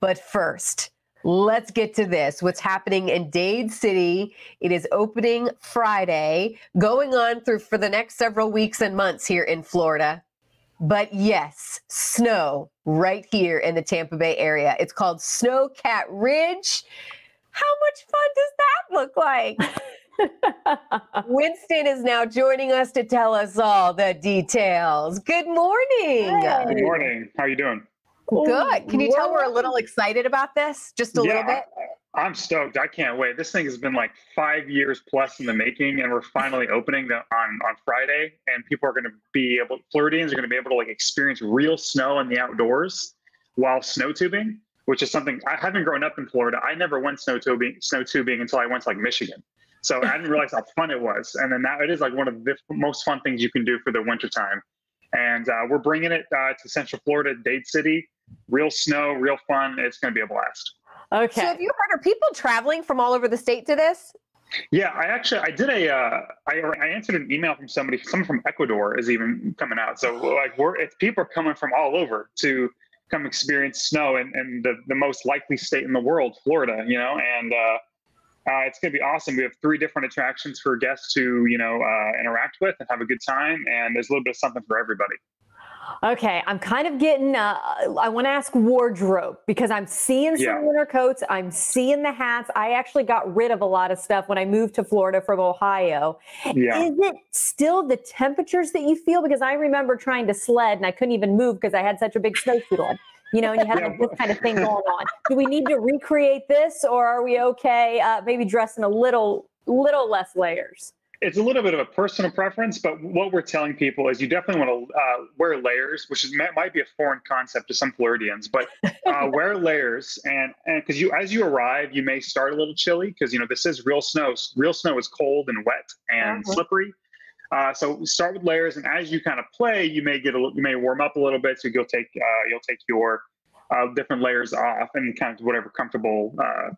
But first, let's get to this. What's happening in Dade City? It is opening Friday, going on through for the next several weeks and months here in Florida. But yes, snow right here in the Tampa Bay area. It's called Snowcat Ridge. How much fun does that look like? Winston is now joining us to tell us all the details. Good morning. Hey. Good morning. How are you doing? Good. Can you tell we're a little excited about this? Just a yeah, little bit? I, I'm stoked. I can't wait. This thing has been like five years plus in the making, and we're finally opening the, on on Friday. And people are going to be able, Floridians are going to be able to like experience real snow in the outdoors while snow tubing, which is something I haven't grown up in Florida. I never went snow tubing, snow tubing until I went to like Michigan. So I didn't realize how fun it was. And then now it is like one of the most fun things you can do for the wintertime. And uh, we're bringing it uh, to Central Florida, Dade City. Real snow, real fun. It's going to be a blast. Okay. So have you heard, are people traveling from all over the state to this? Yeah, I actually I did a uh, I, I answered an email from somebody. Someone from Ecuador is even coming out. So like we're it's people are coming from all over to come experience snow in, in the, the most likely state in the world, Florida. You know, and uh, uh, it's going to be awesome. We have three different attractions for guests to, you know, uh, interact with and have a good time. And there's a little bit of something for everybody. Okay, I'm kind of getting. Uh, I want to ask wardrobe because I'm seeing some yeah. winter coats. I'm seeing the hats. I actually got rid of a lot of stuff when I moved to Florida from Ohio. Yeah. Is it still the temperatures that you feel? Because I remember trying to sled and I couldn't even move because I had such a big snowsuit on you know, and you have like, this kind of thing going on. Do we need to recreate this, or are we okay? Uh, maybe dressing a little, little less layers. It's a little bit of a personal preference, but what we're telling people is you definitely want to uh, wear layers, which is might be a foreign concept to some Floridians, but uh, wear layers, and and because you as you arrive, you may start a little chilly because you know this is real snow. Real snow is cold and wet and uh-huh. slippery. Uh, so start with layers, and as you kind of play, you may get a you may warm up a little bit. So you'll take uh, you'll take your uh, different layers off and kind of whatever comfortable uh,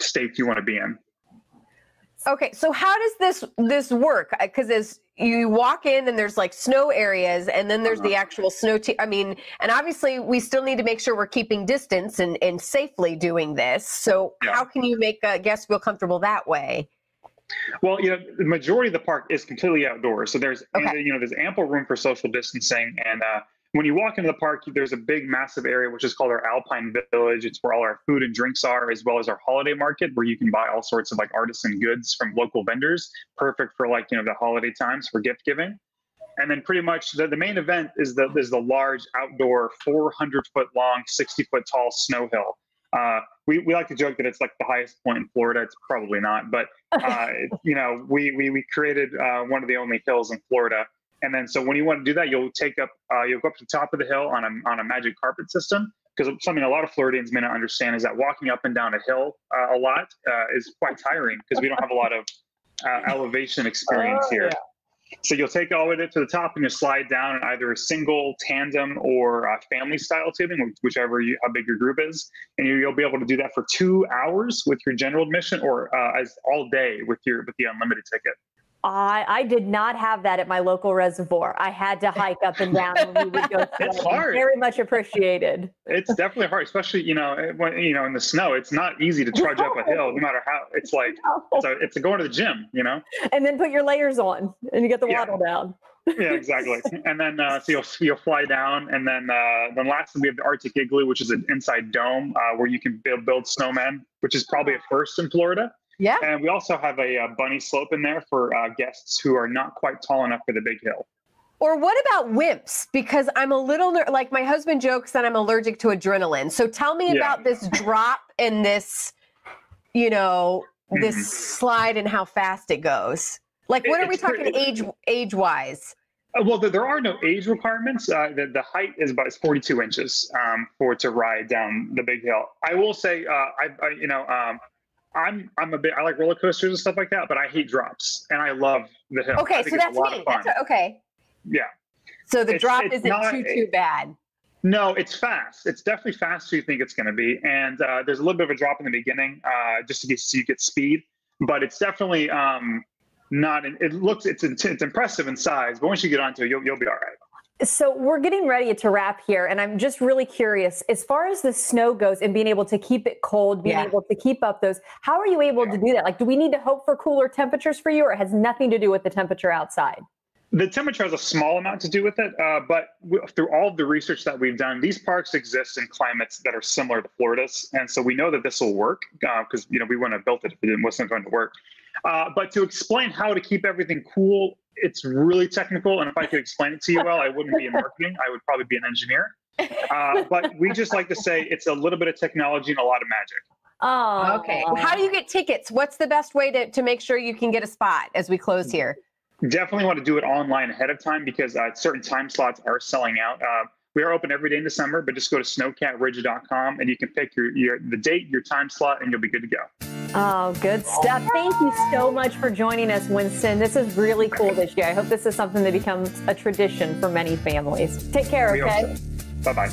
state you want to be in. Okay, so how does this this work? Because as you walk in and there's like snow areas, and then there's uh-huh. the actual snow. T- I mean, and obviously we still need to make sure we're keeping distance and, and safely doing this. So yeah. how can you make uh, guests feel comfortable that way? Well, you know, the majority of the park is completely outdoors, so there's okay. you know there's ample room for social distancing. And uh, when you walk into the park, there's a big, massive area which is called our Alpine Village. It's where all our food and drinks are, as well as our holiday market, where you can buy all sorts of like artisan goods from local vendors, perfect for like you know the holiday times for gift giving. And then pretty much the, the main event is the is the large outdoor 400 foot long, 60 foot tall snow hill. Uh, we, we like to joke that it's like the highest point in Florida. It's probably not, but uh, you know, we we, we created uh, one of the only hills in Florida. And then so when you want to do that, you'll take up uh, you'll go up to the top of the hill on a on a magic carpet system. Because something a lot of Floridians may not understand is that walking up and down a hill uh, a lot uh, is quite tiring because we don't have a lot of elevation experience oh, here. Yeah. So you'll take all of it to the top and you slide down in either a single, tandem, or uh, family style tubing, whichever you, how big your group is, and you, will be able to do that for two hours with your general admission, or uh, as all day with your with the unlimited ticket. I, I did not have that at my local reservoir. I had to hike up and down when we would go. it's hard. Very much appreciated. It's definitely hard, especially you know when you know in the snow. It's not easy to trudge no. up a hill, no matter how. It's like no. it's, a, it's a going to the gym, you know. And then put your layers on, and you get the yeah. waddle down. yeah, exactly. And then uh, so you'll you'll fly down, and then uh, then lastly we have the Arctic Igloo, which is an inside dome uh, where you can build build snowmen, which is probably a first in Florida. Yeah. And we also have a, a uh, bunny slope in there for uh, guests who are not quite tall enough for the big hill. Or what about wimps? Because I'm a little ner- like my husband jokes that I'm allergic to adrenaline. So tell me yeah. about this drop and this, you know, this mm-hmm. slide and how fast it goes. Like, what it, are we talking age age wise? Uh, well, there are no age requirements. Uh, the, the height is about 42 inches um, for to ride down the big hill. I will say, uh, I, I, you know, um, I'm I'm a bit I like roller coasters and stuff like that, but I hate drops and I love the hill. Okay, so that's me. That's a, okay. Yeah. So the it's, drop it's isn't not, too too bad. No, it's fast. It's definitely faster you think it's going to be, and uh, there's a little bit of a drop in the beginning, uh, just to get so you get speed. But it's definitely um, not. It looks it's it's impressive in size, but once you get onto it, you'll you'll be all right. So we're getting ready to wrap here, and I'm just really curious as far as the snow goes and being able to keep it cold, being yeah. able to keep up those. How are you able to do that? Like, do we need to hope for cooler temperatures for you, or it has nothing to do with the temperature outside? The temperature has a small amount to do with it, uh, but through all of the research that we've done, these parks exist in climates that are similar to Florida's, and so we know that this will work because uh, you know we wouldn't have built it if it wasn't going to work. Uh, but to explain how to keep everything cool, it's really technical, and if I could explain it to you well, I wouldn't be in marketing. I would probably be an engineer. Uh, but we just like to say it's a little bit of technology and a lot of magic. Oh, okay. How do you get tickets? What's the best way to, to make sure you can get a spot as we close here? Definitely want to do it online ahead of time because uh, certain time slots are selling out. Uh, we are open every day in December, but just go to snowcatridge.com and you can pick your, your the date, your time slot, and you'll be good to go. Oh, good stuff. Thank you so much for joining us, Winston. This is really cool this year. I hope this is something that becomes a tradition for many families. Take care, okay? Bye bye.